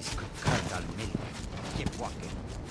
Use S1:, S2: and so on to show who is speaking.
S1: says could on me. Keep walking.